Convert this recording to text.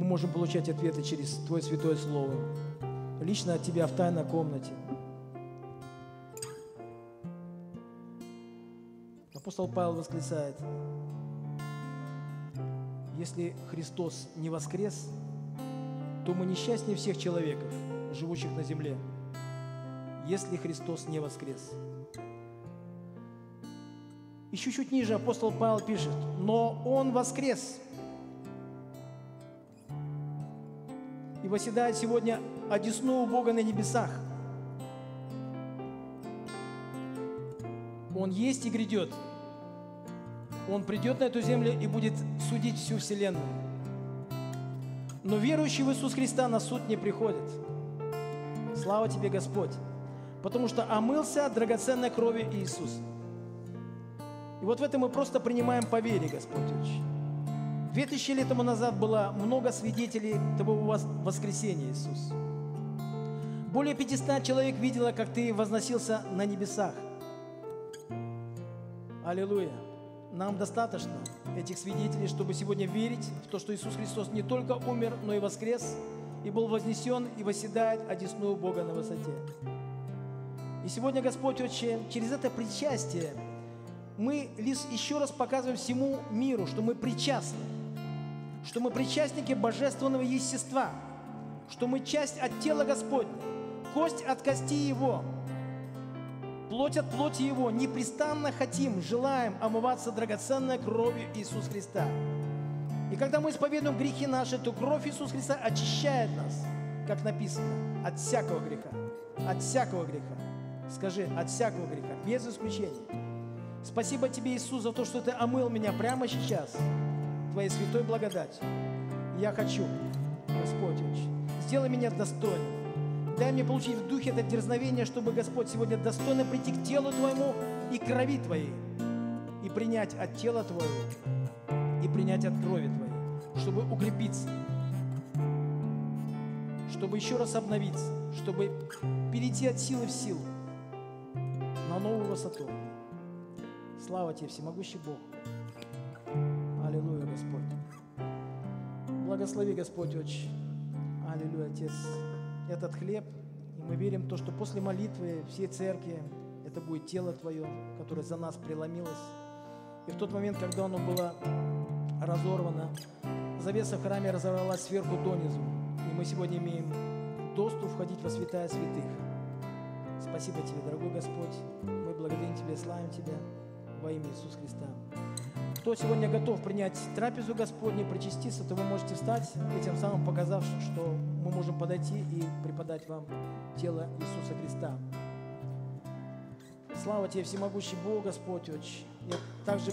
мы можем получать ответы через Твое Святое Слово. Лично от Тебя в тайной комнате. Апостол Павел восклицает, если Христос не воскрес, то мы несчастнее всех человеков, живущих на земле, если Христос не воскрес. И чуть-чуть ниже апостол Павел пишет, но Он воскрес и восседает сегодня одесну у Бога на небесах. Он есть и грядет. Он придет на эту землю и будет судить всю вселенную. Но верующий в Иисус Христа на суд не приходит. Слава тебе, Господь! Потому что омылся драгоценной крови Иисуса. И вот в этом мы просто принимаем по вере, Господь. Две тысячи лет тому назад было много свидетелей Твоего воскресения, Иисус. Более 500 человек видело, как Ты возносился на небесах. Аллилуйя. Нам достаточно этих свидетелей, чтобы сегодня верить в то, что Иисус Христос не только умер, но и воскрес, и был вознесен, и восседает одесную Бога на высоте. И сегодня, Господь, Отче, через это причастие мы лишь еще раз показываем всему миру, что мы причастны, что мы причастники божественного естества, что мы часть от тела Господня, кость от кости Его, плоть от плоти Его, непрестанно хотим, желаем омываться драгоценной кровью Иисуса Христа. И когда мы исповедуем грехи наши, то кровь Иисуса Христа очищает нас, как написано, от всякого греха. От всякого греха. Скажи, от всякого греха, без исключения. Спасибо Тебе, Иисус, за то, что Ты омыл меня прямо сейчас Твоей святой благодатью. Я хочу, Господь, сделай меня достойным. Дай мне получить в духе это дерзновение, чтобы, Господь, сегодня достойно прийти к телу Твоему и крови Твоей, и принять от тела Твоего, и принять от крови Твоей, чтобы укрепиться, чтобы еще раз обновиться, чтобы перейти от силы в силу на новую высоту. Слава Тебе, всемогущий Бог. Аллилуйя, Господь. Благослови, Господь, очень. Аллилуйя, Отец. Этот хлеб, и мы верим то, что после молитвы всей церкви это будет тело Твое, которое за нас преломилось. И в тот момент, когда оно было разорвано, завеса в храме разорвалась сверху донизу. И мы сегодня имеем доступ входить во святая святых. Спасибо Тебе, дорогой Господь. Мы благодарим Тебя, славим Тебя во имя Иисуса Христа. Кто сегодня готов принять трапезу Господню, причаститься, то вы можете встать, этим самым показав, что мы можем подойти и преподать вам тело Иисуса Христа. Слава Тебе, всемогущий Бог, Господь, очень. Я также